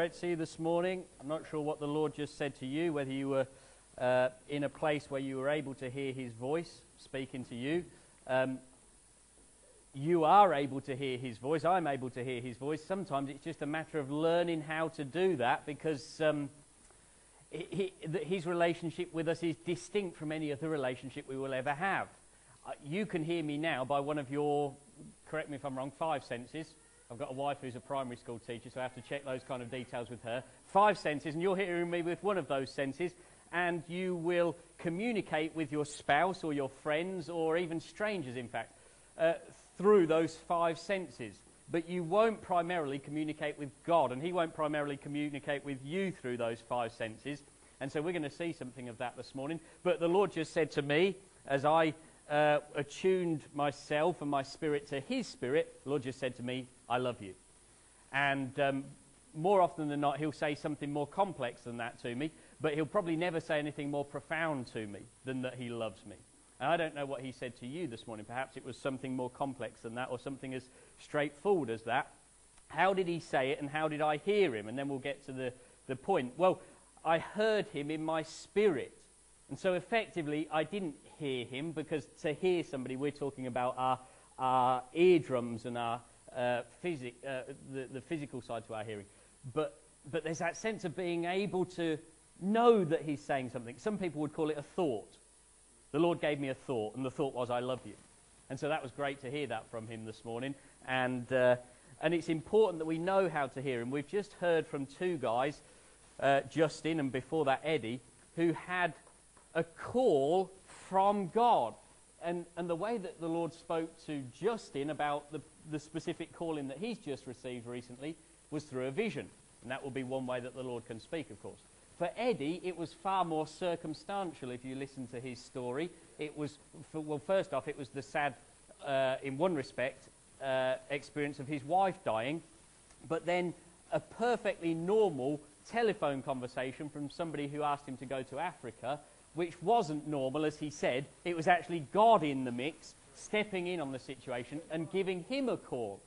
Great to see you this morning. I'm not sure what the Lord just said to you, whether you were uh, in a place where you were able to hear His voice speaking to you. Um, you are able to hear His voice. I'm able to hear His voice. Sometimes it's just a matter of learning how to do that because um, he, His relationship with us is distinct from any other relationship we will ever have. Uh, you can hear me now by one of your, correct me if I'm wrong, five senses. I've got a wife who's a primary school teacher, so I have to check those kind of details with her. Five senses, and you're hearing me with one of those senses, and you will communicate with your spouse or your friends or even strangers, in fact, uh, through those five senses. But you won't primarily communicate with God, and He won't primarily communicate with you through those five senses. And so we're going to see something of that this morning. But the Lord just said to me, as I uh, attuned myself and my spirit to His spirit, the Lord just said to me, I love you. And um, more often than not, He'll say something more complex than that to me, but He'll probably never say anything more profound to me than that He loves me. And I don't know what He said to you this morning. Perhaps it was something more complex than that, or something as straightforward as that. How did He say it, and how did I hear Him? And then we'll get to the, the point. Well, I heard Him in my spirit. And so effectively, I didn't hear him because to hear somebody, we're talking about our, our eardrums and our uh, physic, uh, the, the physical side to our hearing. But, but there's that sense of being able to know that he's saying something. Some people would call it a thought. The Lord gave me a thought, and the thought was, I love you. And so that was great to hear that from him this morning. And, uh, and it's important that we know how to hear him. We've just heard from two guys, uh, Justin and before that Eddie, who had a call from God. And, and the way that the Lord spoke to Justin about the, the specific calling that he's just received recently was through a vision. And that will be one way that the Lord can speak, of course. For Eddie, it was far more circumstantial if you listen to his story. It was, for, well, first off, it was the sad, uh, in one respect, uh, experience of his wife dying, but then a perfectly normal telephone conversation from somebody who asked him to go to Africa which wasn't normal, as he said. It was actually God in the mix, stepping in on the situation and giving him a call.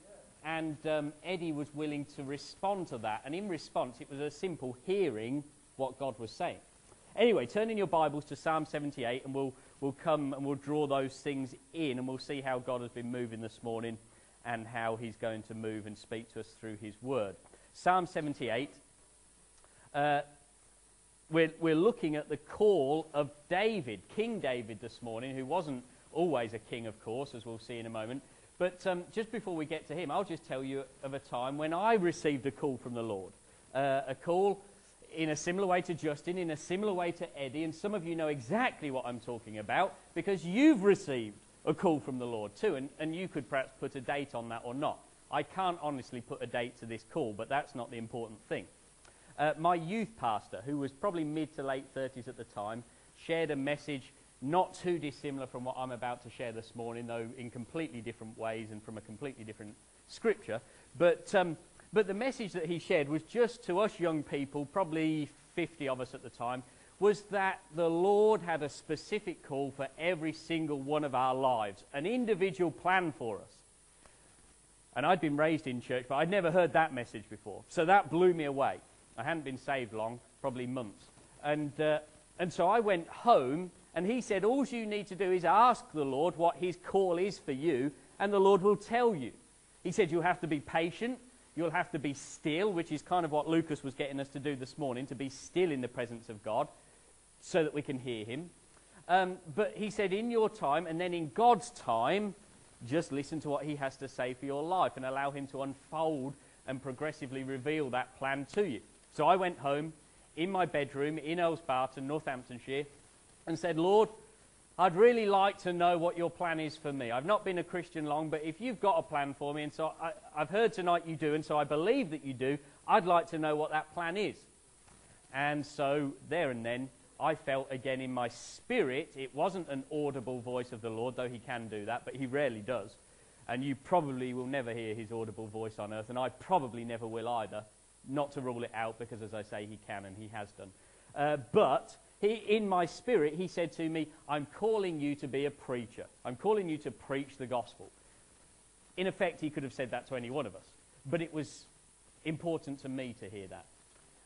And um, Eddie was willing to respond to that. And in response, it was a simple hearing what God was saying. Anyway, turn in your Bibles to Psalm 78, and we'll, we'll come and we'll draw those things in, and we'll see how God has been moving this morning and how he's going to move and speak to us through his word. Psalm 78. Uh, we're, we're looking at the call of David, King David, this morning, who wasn't always a king, of course, as we'll see in a moment. But um, just before we get to him, I'll just tell you of a time when I received a call from the Lord. Uh, a call in a similar way to Justin, in a similar way to Eddie, and some of you know exactly what I'm talking about because you've received a call from the Lord too, and, and you could perhaps put a date on that or not. I can't honestly put a date to this call, but that's not the important thing. Uh, my youth pastor, who was probably mid to late 30s at the time, shared a message not too dissimilar from what I'm about to share this morning, though in completely different ways and from a completely different scripture. But, um, but the message that he shared was just to us young people, probably 50 of us at the time, was that the Lord had a specific call for every single one of our lives, an individual plan for us. And I'd been raised in church, but I'd never heard that message before. So that blew me away. I hadn't been saved long, probably months. And, uh, and so I went home, and he said, All you need to do is ask the Lord what his call is for you, and the Lord will tell you. He said, You'll have to be patient. You'll have to be still, which is kind of what Lucas was getting us to do this morning, to be still in the presence of God so that we can hear him. Um, but he said, In your time, and then in God's time, just listen to what he has to say for your life and allow him to unfold and progressively reveal that plan to you. So I went home in my bedroom in Barton, Northamptonshire, and said, Lord, I'd really like to know what your plan is for me. I've not been a Christian long, but if you've got a plan for me, and so I, have heard tonight you do, and so I believe that you do, I'd like to know what that plan is. And so there and then, I felt again in my spirit, it wasn't an audible voice of the Lord, though he can do that, but he rarely does. And you probably will never hear his audible voice on earth, and I probably never will either not to rule it out because, as I say, he can and he has done. Uh, but he, in my spirit, he said to me, I'm calling you to be a preacher. I'm calling you to preach the gospel. In effect, he could have said that to any one of us. But it was important to me to hear that.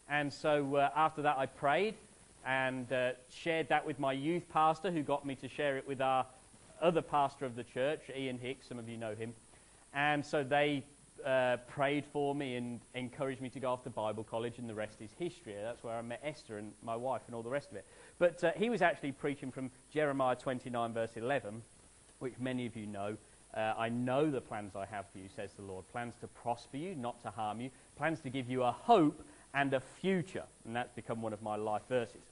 And so uh, after that, I prayed and uh, shared that with my youth pastor, who got me to share it with our other pastor of the church, Ian Hicks. Some of you know him. And so they uh, prayed for me and encouraged me to go off to Bible college, and the rest is history. That's where I met Esther and my wife and all the rest of it. But uh, he was actually preaching from Jeremiah 29, verse 11, which many of you know. Uh, I know the plans I have for you, says the Lord. Plans to prosper you, not to harm you. Plans to give you a hope and a future. And that's become one of my life verses.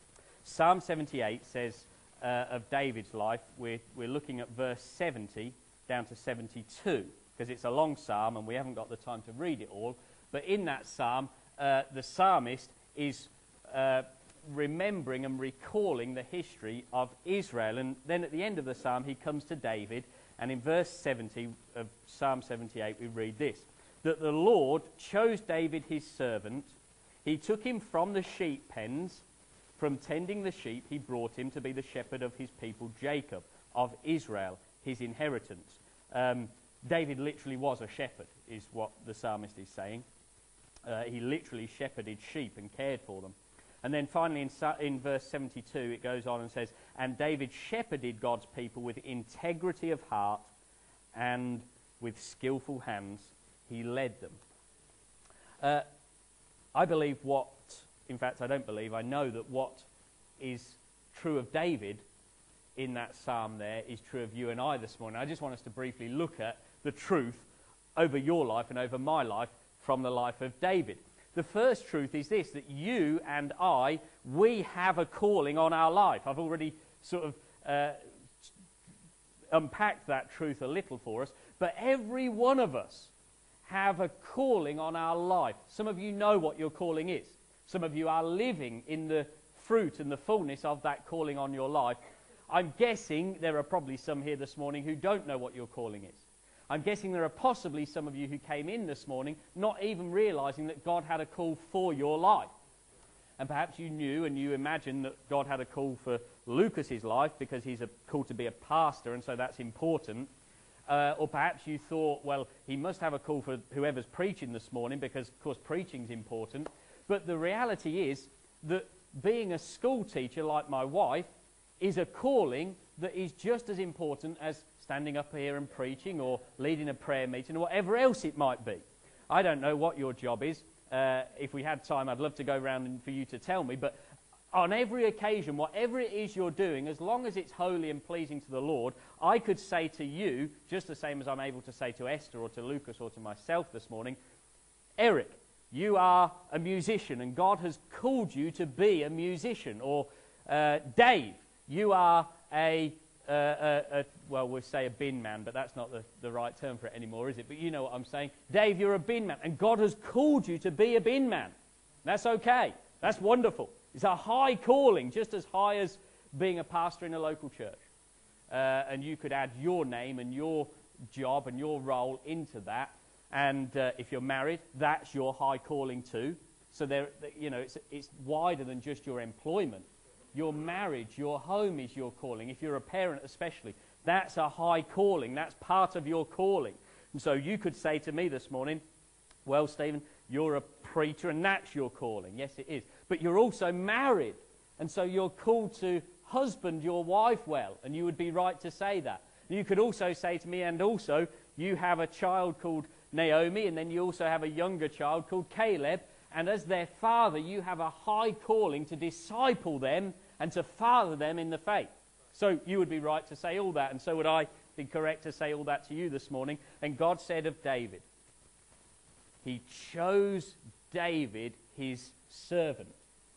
Psalm 78 says uh, of David's life, we're, we're looking at verse 70 down to 72 because it's a long psalm and we haven't got the time to read it all. But in that psalm, uh, the psalmist is uh, remembering and recalling the history of Israel. And then at the end of the psalm, he comes to David. And in verse 70 of Psalm 78, we read this that the Lord chose David his servant. He took him from the sheep pens. From tending the sheep, he brought him to be the shepherd of his people Jacob, of Israel, his inheritance. Um, David literally was a shepherd, is what the psalmist is saying. Uh, he literally shepherded sheep and cared for them. And then finally, in, in, verse 72, it goes on and says, And David shepherded God's people with integrity of heart and with skillful hands. He led them. Uh, I believe what, in fact, I don't believe, I know that what is true of David in that psalm there is true of you and I this morning. I just want us to briefly look at the truth over your life and over my life from the life of David. The first truth is this that you and I, we have a calling on our life. I've already sort of uh, unpacked that truth a little for us, but every one of us have a calling on our life. Some of you know what your calling is. Some of you are living in the fruit and the fullness of that calling on your life. I'm guessing there are probably some here this morning who don't know what your calling is. I'm guessing there are possibly some of you who came in this morning not even realizing that God had a call for your life. And perhaps you knew and you imagined that God had a call for Lucas's life because he's a, called to be a pastor, and so that's important. Uh, or perhaps you thought, well, he must have a call for whoever's preaching this morning because, of course, preaching's important. But the reality is that being a school teacher like my wife is a calling that is just as important as standing up here and preaching or leading a prayer meeting or whatever else it might be. I don't know what your job is. Uh, if we had time, I'd love to go around and for you to tell me. But on every occasion, whatever it is you're doing, as long as it's holy and pleasing to the Lord, I could say to you, just the same as I'm able to say to Esther or to Lucas or to myself this morning, Eric, you are a musician and God has called you to be a musician. Or uh, Dave, you are a uh, a, well, we'll say a bin man, but that's not the, the right term for it anymore, is it? But you know what I'm saying. Dave, you're a bin man, and God has called you to be a bin man. That's okay. That's wonderful. It's a high calling, just as high as being a pastor in a local church. Uh, and you could add your name and your job and your role into that. And uh, if you're married, that's your high calling too. So there, you know, it's, it's wider than just your employment. Your marriage, your home is your calling. If you're a parent, especially, that's a high calling. That's part of your calling. And so you could say to me this morning, Well, Stephen, you're a preacher and that's your calling. Yes, it is. But you're also married. And so you're called to husband your wife well. And you would be right to say that. You could also say to me, and also, you have a child called Naomi, and then you also have a younger child called Caleb. And as their father, you have a high calling to disciple them and to father them in the faith. So you would be right to say all that, and so would I be correct to say all that to you this morning. And God said of David, He chose David, his servant.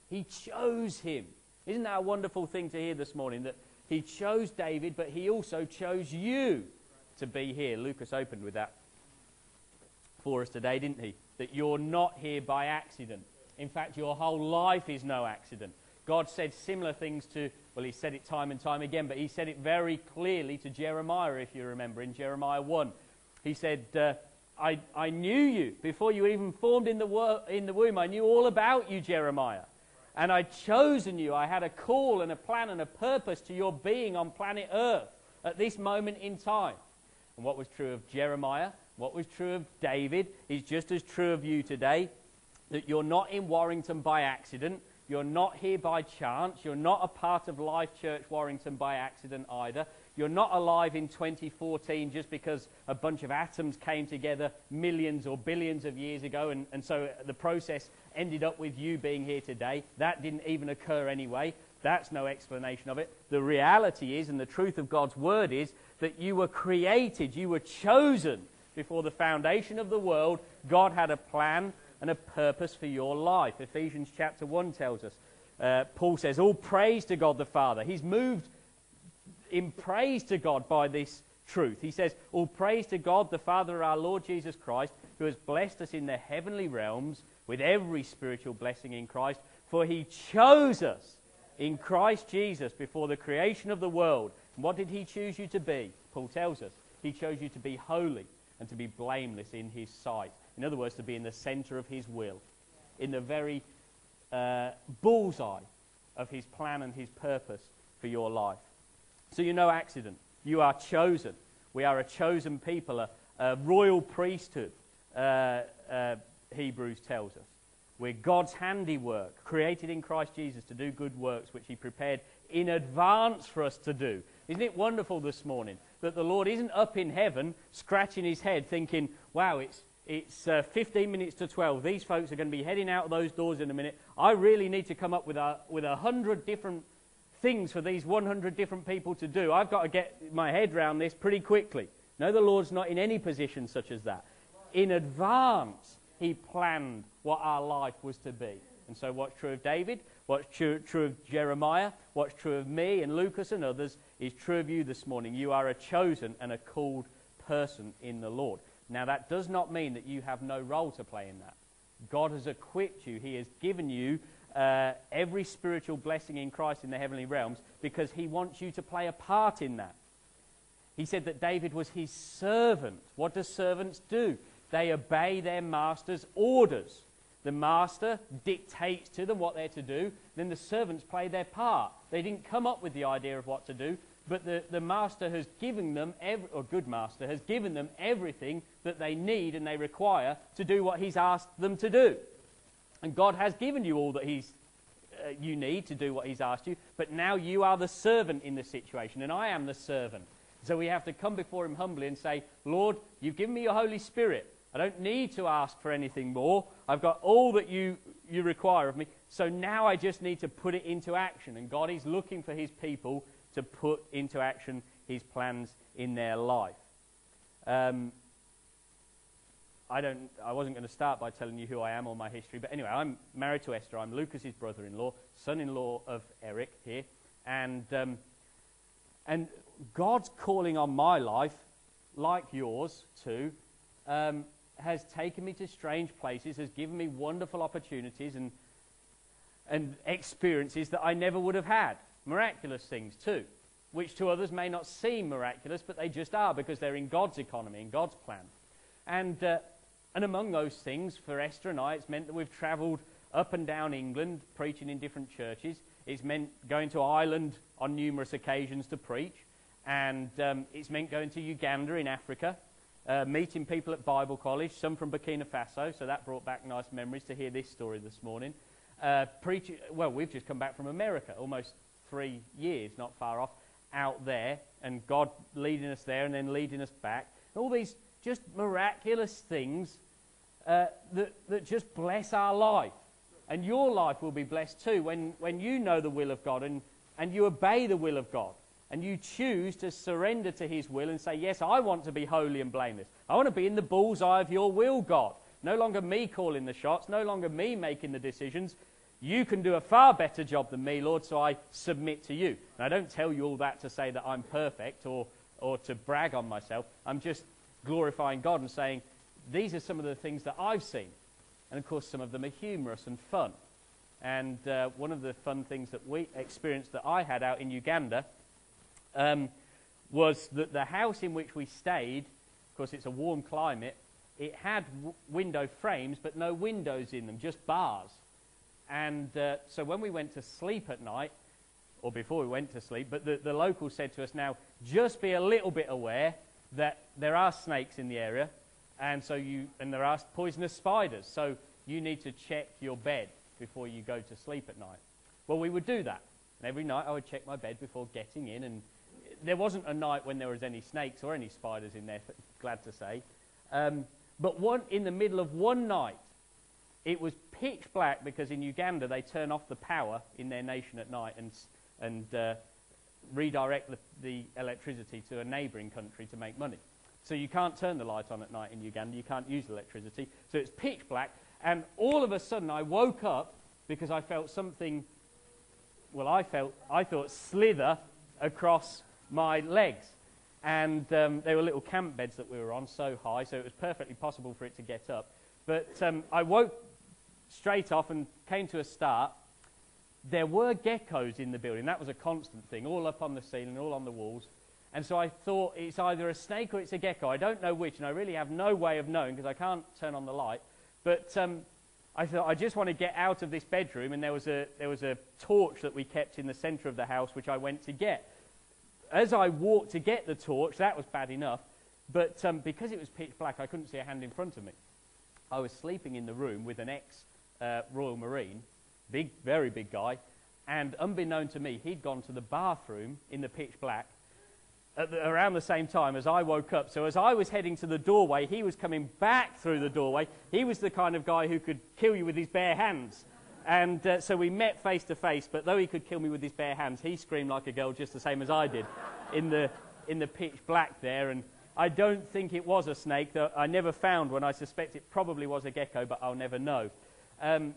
He chose him. Isn't that a wonderful thing to hear this morning? That He chose David, but He also chose you to be here. Lucas opened with that for us today, didn't he? That you're not here by accident. In fact, your whole life is no accident. God said similar things to, well, he said it time and time again, but he said it very clearly to Jeremiah, if you remember, in Jeremiah 1. He said, uh, I, I knew you before you even formed in the, wor- in the womb. I knew all about you, Jeremiah. And I'd chosen you. I had a call and a plan and a purpose to your being on planet Earth at this moment in time. And what was true of Jeremiah, what was true of David, is just as true of you today. that you're not in Warrington by accident. You're not here by chance. You're not a part of Life Church Warrington by accident either. You're not alive in 2014 just because a bunch of atoms came together millions or billions of years ago, and, and so the process ended up with you being here today. That didn't even occur anyway. That's no explanation of it. The reality is, and the truth of God's word is, that you were created, you were chosen before the foundation of the world. God had a plan and a purpose for your life. Ephesians chapter 1 tells us. Uh, Paul says, All praise to God the Father. He's moved in praise to God by this truth. He says, All praise to God the Father our Lord Jesus Christ, who has blessed us in the heavenly realms with every spiritual blessing in Christ, for he chose us in Christ Jesus before the creation of the world. And what did he choose you to be? Paul tells us. He chose you to be holy and to be blameless in his sight. In other words, to be in the center of his will, in the very uh, bullseye of his plan and his purpose for your life. So you're no accident. You are chosen. We are a chosen people, a, a royal priesthood, uh, uh, Hebrews tells us. We're God's handiwork, created in Christ Jesus to do good works, which He prepared in advance for us to do. Isn't it wonderful this morning that the Lord isn't up in heaven scratching his head thinking, wow, it's, it's uh, 15 minutes to 12. These folks are going to be heading out of those doors in a minute. I really need to come up with a, with a hundred different things for these 100 different people to do. I've got to get my head around this pretty quickly. No, the Lord's not in any position such as that. In advance, he planned what our life was to be. And so, what's true of David, what's true, true of Jeremiah, what's true of me and Lucas and others is true of you this morning. You are a chosen and a called person in the Lord. Now, that does not mean that you have no role to play in that. God has equipped you, He has given you uh, every spiritual blessing in Christ in the heavenly realms because He wants you to play a part in that. He said that David was His servant. What do servants do? They obey their master's orders. The master dictates to them what they're to do, then the servants play their part. They didn't come up with the idea of what to do, but the, the master has given them, or good master, has given them everything that they need and they require to do what he's asked them to do. And God has given you all that he's, uh, you need to do what he's asked you, but now you are the servant in the situation, and I am the servant. So we have to come before him humbly and say, Lord, you've given me your Holy Spirit. I don't need to ask for anything more. I've got all that you, you require of me. So now I just need to put it into action. And God is looking for his people to put into action his plans in their life. Um, I, don't, I wasn't going to start by telling you who I am or my history, but anyway, I'm married to Esther. I'm Lucas's brother in law, son in law of Eric here. And, um, and God's calling on my life, like yours too, um, has taken me to strange places, has given me wonderful opportunities and, and experiences that I never would have had. Miraculous things, too, which to others may not seem miraculous, but they just are because they're in God's economy, in God's plan. And, uh, and among those things, for Esther and I, it's meant that we've traveled up and down England preaching in different churches. It's meant going to Ireland on numerous occasions to preach. And um, it's meant going to Uganda in Africa uh, meeting people at Bible college, some from Burkina Faso, so that brought back nice memories to hear this story this morning. Uh, preach, well, we've just come back from America, almost three years, not far off, out there, and God leading us there and then leading us back. All these just miraculous things uh, that, that just bless our life. And your life will be blessed too when, when you know the will of God and, and you obey the will of God and you choose to surrender to His will and say, Yes, I want to be holy and blameless. I want to be in the bullseye of your will, God. No longer me calling the shots, no longer me making the decisions. You can do a far better job than me, Lord, so I submit to you. And I don't tell you all that to say that I'm perfect or, or to brag on myself. I'm just glorifying God and saying, These are some of the things that I've seen. And of course, some of them are humorous and fun. And uh, one of the fun things that we experienced that I had out in Uganda um, was that the house in which we stayed, of course it's a warm climate, it had w- window frames but no windows in them, just bars. And uh, so when we went to sleep at night, or before we went to sleep, but the, the local said to us, now just be a little bit aware that there are snakes in the area, and so you and there are poisonous spiders. So you need to check your bed before you go to sleep at night. Well, we would do that. And every night I would check my bed before getting in. And there wasn't a night when there was any snakes or any spiders in there, glad to say. Um, but one, in the middle of one night, it was pitch black because in Uganda they turn off the power in their nation at night and, and uh, redirect the, the electricity to a neighbouring country to make money. So you can't turn the light on at night in Uganda. You can't use electricity. So it's pitch black. And all of a sudden I woke up because I felt something, well, I felt, I thought slither across my legs. And um, were little camp beds that we were on so high, so it was perfectly possible for it to get up. But um, I woke straight off and came to a start. There were geckos in the building. That was a constant thing, all up on the ceiling, all on the walls. And so I thought it's either a snake or it's a gecko. I don't know which, and I really have no way of knowing because I can't turn on the light. But um, I thought I just want to get out of this bedroom, and there was, a, there was a torch that we kept in the centre of the house, which I went to get. As I walked to get the torch, that was bad enough, but um, because it was pitch black, I couldn't see a hand in front of me. I was sleeping in the room with an ex uh, Royal Marine, big, very big guy, and unbeknown to me, he'd gone to the bathroom in the pitch black the, around the same time as I woke up. So as I was heading to the doorway, he was coming back through the doorway. He was the kind of guy who could kill you with his bare hands. And uh, so we met face to face, but though he could kill me with his bare hands, he screamed like a girl just the same as I did in the, in the pitch black there. And I don't think it was a snake. That I never found one. I suspect it probably was a gecko, but I'll never know. Um,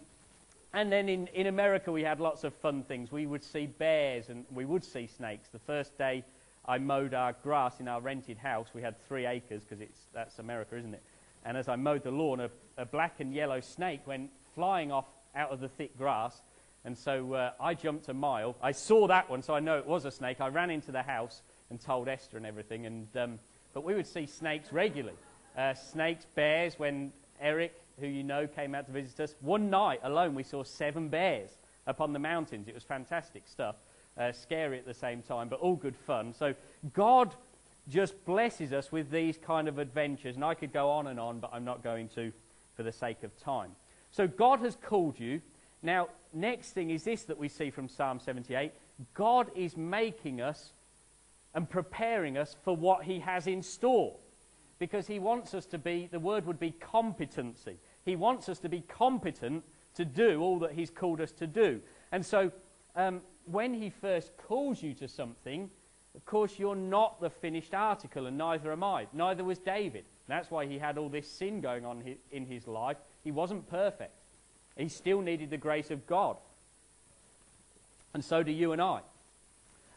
and then in, in America, we had lots of fun things. We would see bears and we would see snakes. The first day I mowed our grass in our rented house. We had three acres because that's America, isn't it? And as I mowed the lawn, a, a, black and yellow snake went flying off out of the thick grass. And so uh, I jumped a mile. I saw that one, so I know it was a snake. I ran into the house and told Esther and everything. And, um, but we would see snakes regularly. Uh, snakes, bears. When Eric, who you know, came out to visit us, one night alone we saw seven bears up on the mountains. It was fantastic stuff uh, scary at the same time, but all good fun. So God just blesses us with these kind of adventures. And I could go on and on, but I'm not going to for the sake of time. So God has called you. Now, next thing is this that we see from Psalm 78 God is making us and preparing us for what He has in store. Because He wants us to be, the word would be competency. He wants us to be competent to do all that He's called us to do. And so um, when he first calls you to something, of course, you're not the finished article, and neither am I. Neither was David. That's why he had all this sin going on in his life. He wasn't perfect. He still needed the grace of God. And so do you and I.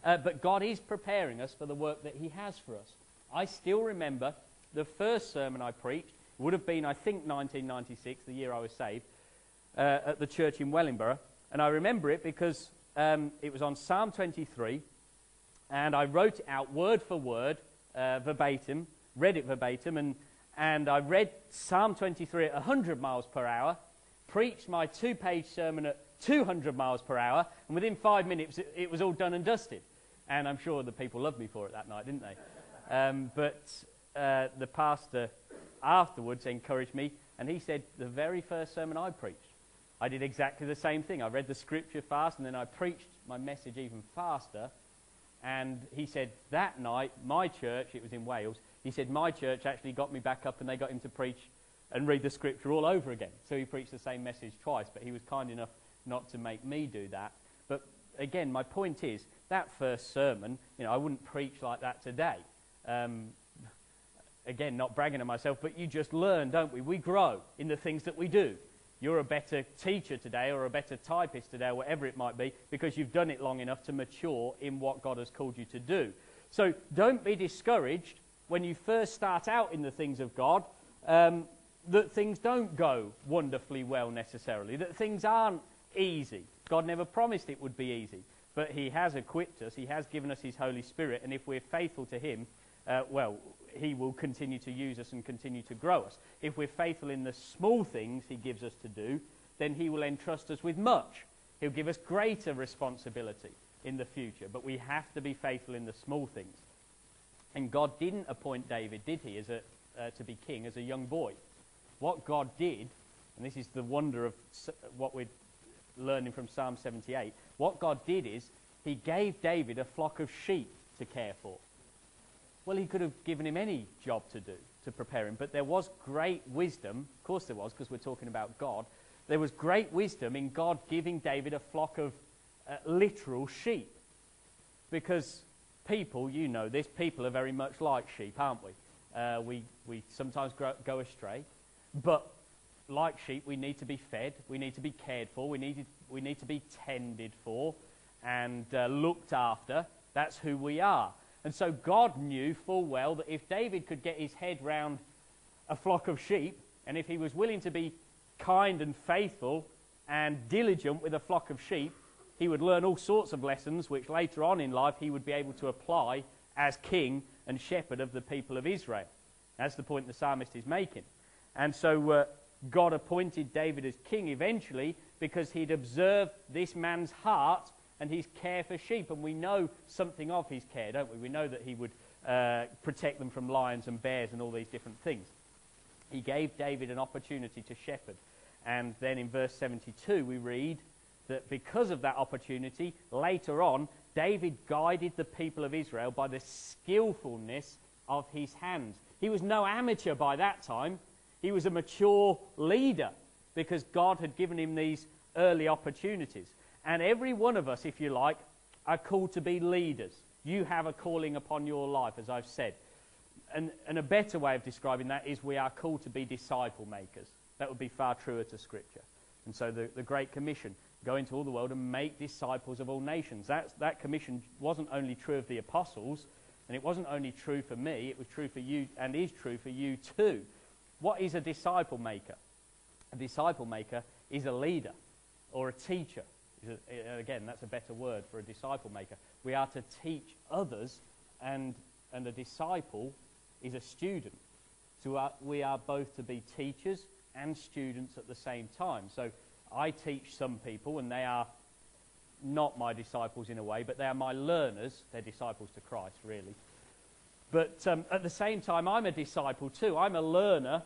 Uh, but God is preparing us for the work that He has for us. I still remember the first sermon I preached would have been, I think, 1996, the year I was saved, uh, at the church in Wellingborough. And I remember it because um, it was on Psalm 23, and I wrote it out word for word, uh, verbatim, read it verbatim, and, and I read Psalm 23 at 100 miles per hour, preached my two page sermon at 200 miles per hour, and within five minutes it, it, was all done and dusted. And I'm sure the people loved me for it that night, didn't they? Um, but uh, the pastor afterwards encouraged me, and he said, The very first sermon I preached I did exactly the same thing. I read the scripture fast and then I preached my message even faster. And he said, that night, my church, it was in Wales, he said, my church actually got me back up and they got him to preach and read the scripture all over again. So he preached the same message twice, but he was kind enough not to make me do that. But again, my point is, that first sermon, you know, I wouldn't preach like that today. Um, again, not bragging on myself, but you just learn, don't we? We grow in the things that we do. You're a better teacher today or a better typist today or whatever it might be because you've done it long enough to mature in what God has called you to do. So don't be discouraged when you first start out in the things of God um, that things don't go wonderfully well necessarily, that things aren't easy. God never promised it would be easy, but He has equipped us, He has given us His Holy Spirit, and if we're faithful to Him, uh, well, he will continue to use us and continue to grow us. If we're faithful in the small things He gives us to do, then He will entrust us with much. He'll give us greater responsibility in the future. But we have to be faithful in the small things. And God didn't appoint David, did He, as a, uh, to be king as a young boy. What God did and this is the wonder of what we're learning from Psalm 78, what God did is he gave David a flock of sheep to care for. Well, he could have given him any job to do to prepare him, but there was great wisdom, of course there was, because we're talking about God. There was great wisdom in God giving David a flock of uh, literal sheep. Because people, you know this, people are very much like sheep, aren't we? Uh, we, we sometimes grow, go astray, but like sheep, we need to be fed, we need to be cared for, we need, we need to be tended for and uh, looked after. That's who we are. And so God knew full well that if David could get his head round a flock of sheep, and if he was willing to be kind and faithful and diligent with a flock of sheep, he would learn all sorts of lessons which later on in life he would be able to apply as king and shepherd of the people of Israel. That's the point the psalmist is making. And so uh, God appointed David as king eventually because he'd observed this man's heart and his care for sheep. And we know something of his care, don't we? We know that he would uh, protect them from lions and bears and all these different things. He gave David an opportunity to shepherd. And then in verse 72, we read that because of that opportunity, later on, David guided the people of Israel by the skillfulness of his hands. He was no amateur by that time. He was a mature leader because God had given him these early opportunities. And every one of us, if you like, are called to be leaders. You have a calling upon your life, as I've said. And, and a better way of describing that is we are called to be disciple makers. That would be far truer to Scripture. And so the, the Great Commission go into all the world and make disciples of all nations. That's, that commission wasn't only true of the apostles, and it wasn't only true for me, it was true for you and is true for you too. What is a disciple maker? A disciple maker is a leader or a teacher. Again, that's a better word for a disciple maker. We are to teach others, and, and a disciple is a student. So we are both to be teachers and students at the same time. So I teach some people, and they are not my disciples in a way, but they are my learners. They're disciples to Christ, really. But um, at the same time, I'm a disciple too. I'm a learner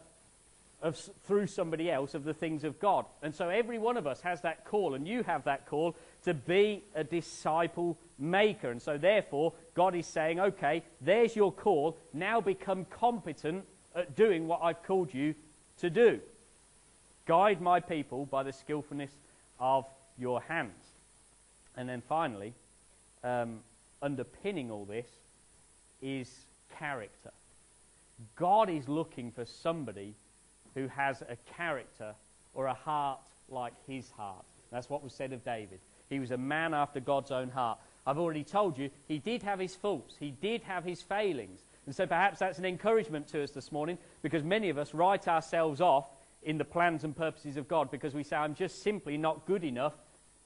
of, through somebody else of the things of God. And so every one of us has that call, and you have that call to be a disciple maker. And so therefore, God is saying, okay, there's your call. Now become competent at doing what I've called you to do. Guide my people by the skillfulness of your hands. And then finally, um, underpinning all this is character. God is looking for somebody who has a character or a heart like his heart. That's what was said of David. He was a man after God's own heart. I've already told you, he did have his faults, he did have his failings. And so perhaps that's an encouragement to us this morning because many of us write ourselves off in the plans and purposes of God because we say, I'm just simply not good enough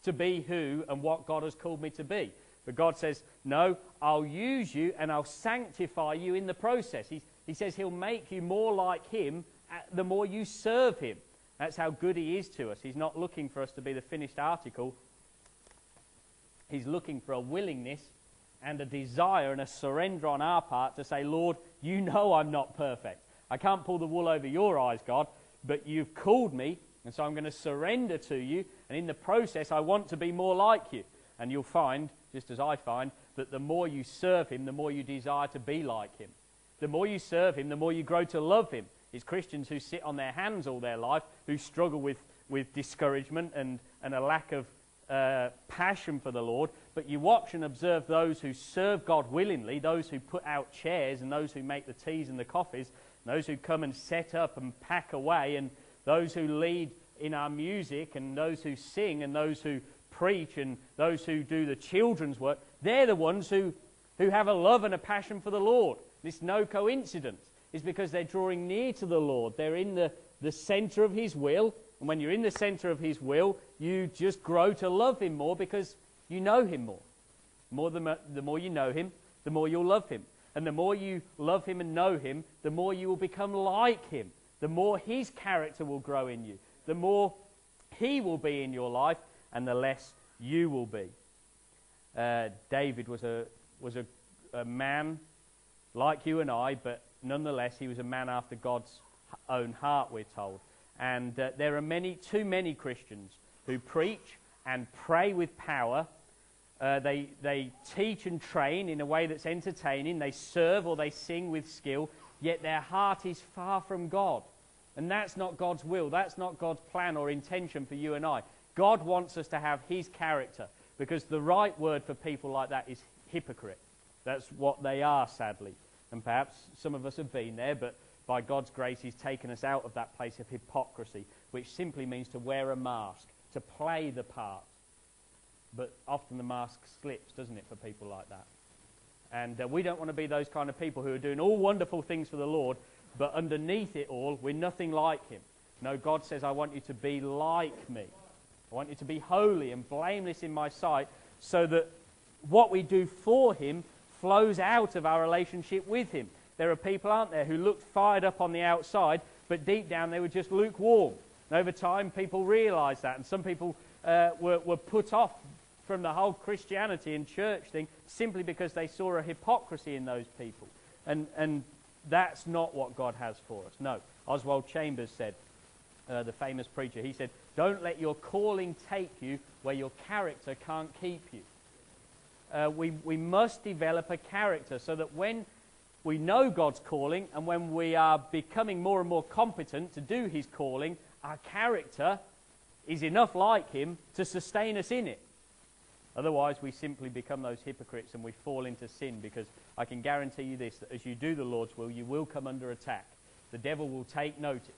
to be who and what God has called me to be. But God says, No, I'll use you and I'll sanctify you in the process. He, he says He'll make you more like Him Uh, the more you serve Him. That's how good He is to us. He's not looking for us to be the finished article, He's looking for a willingness and a desire and a surrender on our part to say, Lord, you know I'm not perfect. I can't pull the wool over your eyes, God, but you've called me, and so I'm going to surrender to you. And in the process, I want to be more like you. And you'll find, just as I find, that the more you serve Him, the more you desire to be like Him. The more you serve Him, the more you grow to love Him. It's Christians who sit on their hands all their life, who struggle with, with discouragement and, and a lack of uh, passion for the Lord. But you watch and observe those who serve God willingly, those who put out chairs, and those who make the teas and the coffees, those who come and set up and pack away, and those who lead in our music, and those who sing, and those who preach, and those who do the children's work. They're the ones who, who have a love and a passion for the Lord. It's no coincidence is because they're drawing near to the Lord. They're in the, the center of His will. And when you're in the center of His will, you just grow to love Him more because you know Him more. more the, the more you know Him, the more you'll love Him. And the more you love Him and know Him, the more you will become like Him. The more His character will grow in you. The more He will be in your life, and the less you will be. Uh, David was a, was a, a man like you and I, but nonetheless, he was a man after God's own heart, we're told. And uh, there are many, too many Christians who preach and pray with power. Uh, they, they teach and train in a way that's entertaining. They serve or they sing with skill, yet their heart is far from God. And that's not God's will. That's not God's plan or intention for you and I. God wants us to have His character because the right word for people like that is hypocrite. That's what they are, sadly. And perhaps some of us have been there, but by God's grace, He's taken us out of that place of hypocrisy, which simply means to wear a mask, to play the part. But often the mask slips, doesn't it, for people like that? And uh, we don't want to be those kind of people who are doing all wonderful things for the Lord, but underneath it all, we're nothing like Him. No, God says, I want you to be like me. I want you to be holy and blameless in my sight, so that what we do for Him flows out of our relationship with Him. There are people, aren't there, who looked fired up on the outside, but deep down they were just lukewarm. And over time, people realized that, and some people uh, were, were put off from the whole Christianity and church thing simply because they saw a hypocrisy in those people. And, and that's not what God has for us. No. Oswald Chambers said, uh, the famous preacher, he said, Don't let your calling take you where your character can't keep you uh, we, we must develop a character so that when we know God's calling and when we are becoming more and more competent to do His calling, our character is enough like Him to sustain us in it. Otherwise, we simply become those hypocrites and we fall into sin because I can guarantee you this that as you do the Lord's will, you will come under attack. The devil will take notice.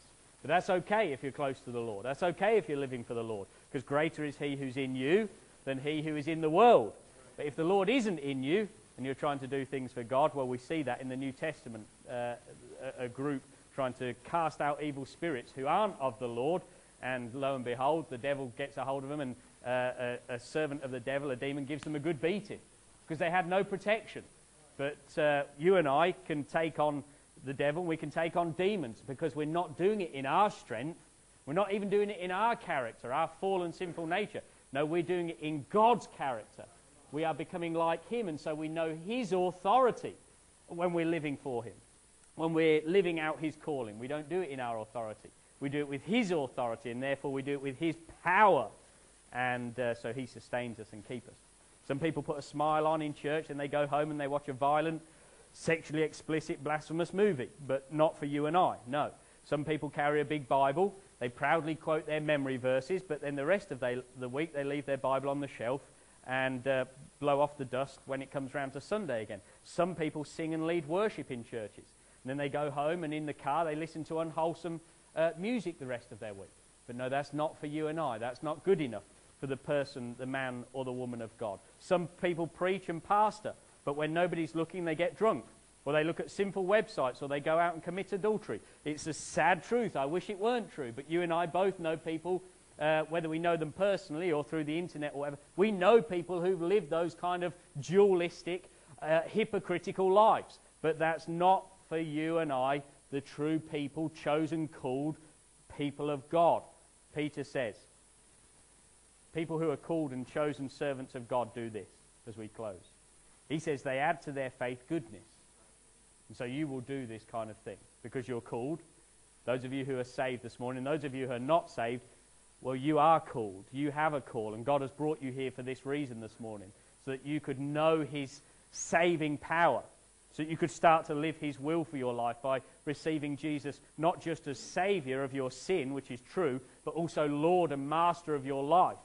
But that's okay if you're close to the Lord. That's okay if you're living for the Lord because greater is He who's in you than He who is in the world. But if the Lord isn't in you and you're trying to do things for God, well, we see that in the New Testament, uh, a, a group trying to cast out evil spirits who aren't of the Lord. And lo and behold, the devil gets a hold of them, and uh, a, a, servant of the devil, a demon, gives them a good beating because they had no protection. But uh, you and I can take on the devil, we can take on demons because we're not doing it in our strength. We're not even doing it in our character, our fallen, sinful nature. No, we're doing it in God's character we are becoming like Him, and so we know His authority when we're living for Him, when we're living out His calling. We don't do it in our authority. We do it with His authority, and therefore we do it with His power. And uh, so He sustains us and keeps us. Some people put a smile on in church and they go home and they watch a violent, sexually explicit, blasphemous movie, but not for you and I. No. Some people carry a big Bible. They proudly quote their memory verses, but then the rest of they, the week they leave their Bible on the shelf and uh, blow off the dust when it comes round to Sunday again. Some people sing and lead worship in churches. And then they go home and in the car they listen to unwholesome uh, music the rest of their week. But no, that's not for you and I. That's not good enough for the person, the man or the woman of God. Some people preach and pastor, but when nobody's looking, they get drunk. Or they look at sinful websites, or they go out and commit adultery. It's a sad truth. I wish it weren't true. But you and I both know people uh, whether we know them personally or through the internet or whatever, we know people who've lived those kind of dualistic, uh, hypocritical lives. But that's not for you and I, the true people, chosen, called people of God. Peter says. People who are called and chosen servants of God do this as we close. He says they add to their faith goodness. And so you will do this kind of thing because you're called. Those of you who are saved this morning, those of you who are not saved, well, you are called. You have a call, and God has brought you here for this reason this morning, so that you could know His saving power, so that you could start to live His will for your life by receiving Jesus not just as Savior of your sin, which is true, but also Lord and Master of your life.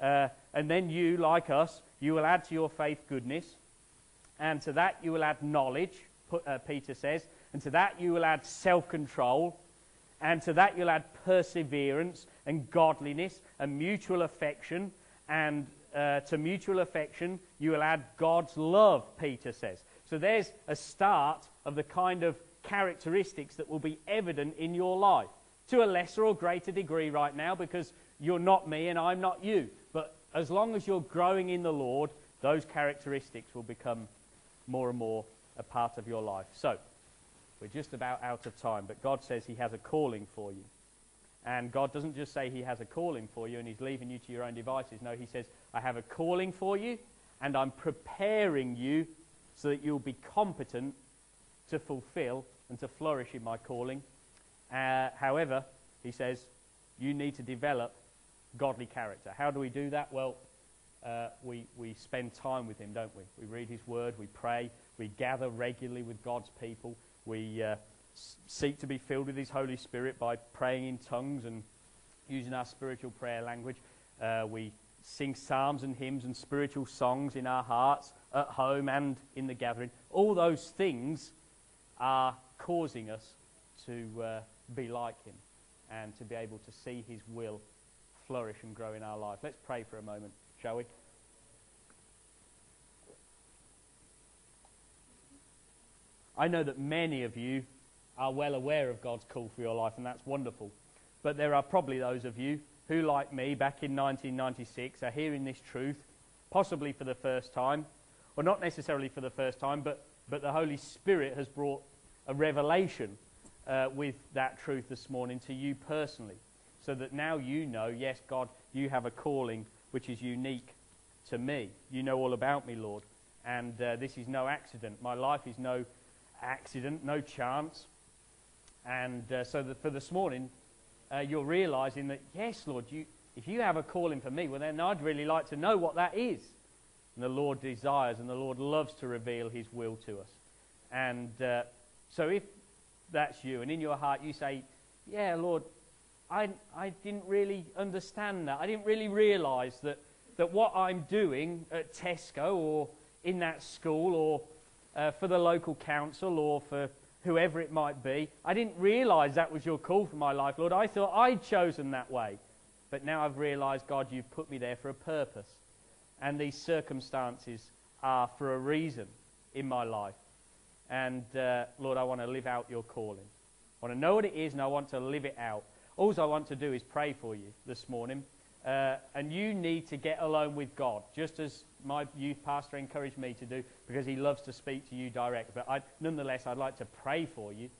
Uh, and then you, like us, you will add to your faith goodness, and to that you will add knowledge, uh, Peter says, and to that you will add self control, and to that you'll add perseverance and godliness and mutual affection. And uh, to mutual affection, you will add God's love, Peter says. So there's a start of the kind of characteristics that will be evident in your life to a lesser or greater degree right now because you're not me and I'm not you. But as long as you're growing in the Lord, those characteristics will become more and more a part of your life. So, we're just about out of time, but God says He has a calling for you. And God doesn't just say He has a calling for you and He's leaving you to your own devices. No, He says, I have a calling for you and I'm preparing you so that you'll be competent to fulfill and to flourish in my calling. Uh, however, He says, you need to develop godly character. How do we do that? Well, uh, we, we spend time with Him, don't we? We read His Word, we pray, we gather regularly with God's people, we uh, seek to be filled with His Holy Spirit by praying in tongues and using our spiritual prayer language. Uh, we sing psalms and hymns and spiritual songs in our hearts, at home and in the gathering. All those things are causing us to uh, be like Him and to be able to see His will flourish and grow in our life. Let's pray for a moment, shall we? I know that many of you are well aware of God's call for your life, and that's wonderful. But there are probably those of you who, like me, back in 1996, are hearing this truth, possibly for the first time, or not necessarily for the first time, but, but the Holy Spirit has brought a revelation uh, with that truth this morning to you personally, so that now you know, yes, God, you have a calling which is unique to me. You know all about me, Lord. And uh, this is no accident. My life is no accident, no chance. And uh, so for this morning, uh, you're realizing that, yes, Lord, you, if you have a calling for me, well, then I'd really like to know what that is. And the Lord desires and the Lord loves to reveal his will to us. And uh, so if that's you, and in your heart you say, yeah, Lord, I, I didn't really understand that. I didn't really realize that, that what I'm doing at Tesco or in that school or uh, for the local council or for whoever it might be. I didn't realize that was your call for my life, Lord. I thought I'd chosen that way. But now I've realized, God, you've put me there for a purpose. And these circumstances are for a reason in my life. And uh, Lord, I want to live out your calling. I want to know what it is and I want to live it out. All I want to do is pray for you this morning. Uh, and you need to get alone with God, just as my youth pastor encouraged me to do, because he loves to speak to you direct. But I, nonetheless, I'd like to pray for you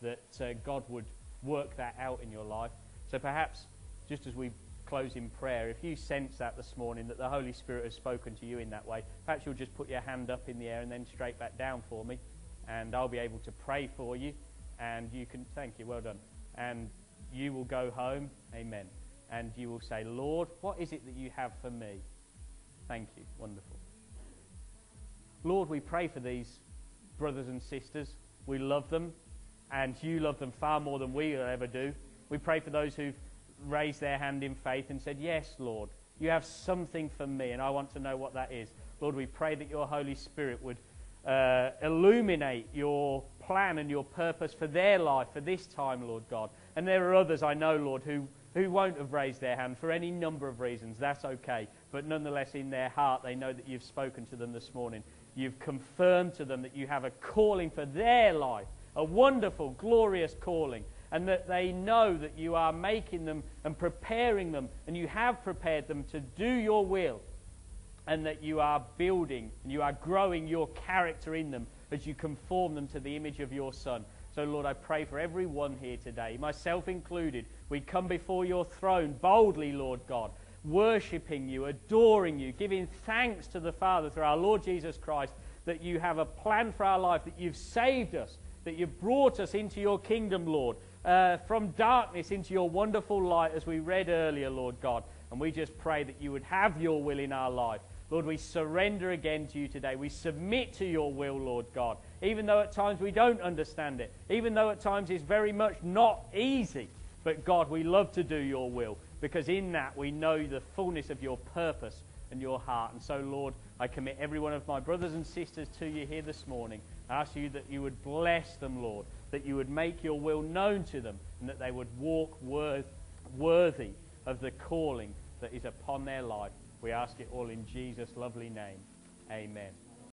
that uh, God would work that out in your life. So perhaps, just as we close in prayer, if you sense that this morning, that the Holy Spirit has spoken to you in that way, perhaps you'll just put your hand up in the air and then straight back down for me, and I'll be able to pray for you, and you can, thank you, well done, and you will go home, amen, and you will say, Lord, what is it that you have for me? Thank you, wonderful. Lord, we pray for these brothers and sisters. We love them, and you love them far more than we ever do. We pray for those who've raised their hand in faith and said, Yes, Lord, you have something for me, and I want to know what that is. Lord, we pray that your Holy Spirit would uh, illuminate your plan and your purpose for their life for this time, Lord God. And there are others I know, Lord, who, who won't have raised their hand for any number of reasons. That's okay. But nonetheless, in their heart, they know that you've spoken to them this morning. You've confirmed to them that you have a calling for their life, a wonderful, glorious calling, and that they know that you are making them and preparing them, and you have prepared them to do your will, and that you are building and you are growing your character in them as you conform them to the image of your Son. So, Lord, I pray for everyone here today, myself included. We come before your throne boldly, Lord God, worshipping you, adoring you, giving thanks to the Father through our Lord Jesus Christ that you have a plan for our life, that you've saved us, that you've brought us into your kingdom, Lord, uh, from darkness into your wonderful light, as we read earlier, Lord God. And we just pray that you would have your will in our life. Lord, we surrender again to you today. We submit to your will, Lord God, even though at times we don't understand it, even though at times it's very much not easy. But God, we love to do your will because in that we know the fullness of your purpose and your heart. And so, Lord, I commit every one of my brothers and sisters to you here this morning. I ask you that you would bless them, Lord, that you would make your will known to them, and that they would walk worth, worthy of the calling that is upon their life. We ask it all in Jesus' lovely name. Amen.